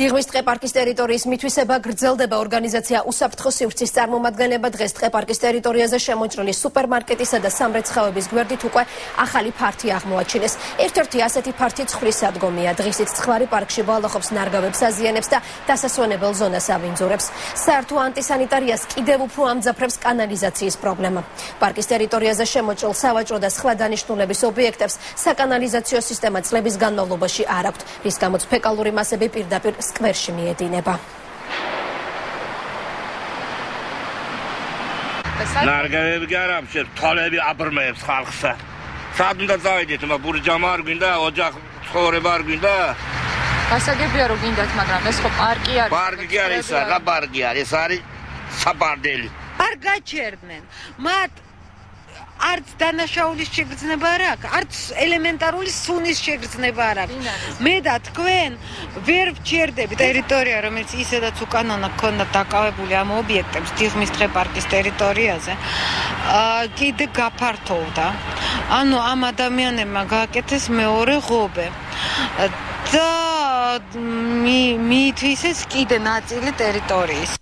დიღმის ტყეპარკის ტერიტორიის მითვისება გრძელდება ორგანიზაცია უსაფრთხო სივრცის წარმომადგენლება დღეს ტყეპარკის ტერიტორიაზე შემოჭრილი სუპერმარკეტისა და სამრეცხავების გვერდით უკვე ახალი ფართი აღმოაჩინეს. ერთ-ერთი ასეთი ფართი ცხვრის სადგომია. დღისით ცხვარი პარკში ბალახობს ნარგავებს აზიანებს და დასასვენებელ ზონას ავინძურებს. საერთო ანტისანიტარიას კიდევ უფრო ამძაფრებს კანალიზაციის პრობლემა. პარკის ტერიტორიაზე შემოჭრილ სავაჭრო და სხვა დანიშნულების ობიექტებს საკანალიზაციო სისტემა წლების განმავლობაში არ აქვთ, რის გამოც ფეკალური მასები პირდაპირ სკვერში მიედინება. ნარგავები გარამშე თვალები აბრმეებს ხალხსა. სად უნდა წავიდეთ, მაგრამ ბურჯამა არ გვინდა, ოჯახ ცხოვრება არ გვინდა. გასაგებია რომ გინდათ, მაგრამ ეს ხო პარკი არის. პარკი არის, რა პარკი არის? ეს არის საბარდელი. არ გაჩერდნენ. მათ არც დანაშაულის შეგრძნება არ აქვს, არც ელემენტარული სუნის შეგრძნება არ აქვს. მე და თქვენ ვერ ვჩერდები ტერიტორია, რომელიც ისედაც უკანონო ქონდა დაკავებული ამ ობიექტებს დიღმის დღეპარკის ტერიტორიაზე. აა კიდე გაფართოვდა. ანუ ამ ადამიანებმა გააკეთეს მეორე ღობე. და მიითვისეს კიდე ნაწილი ტერიტორიის.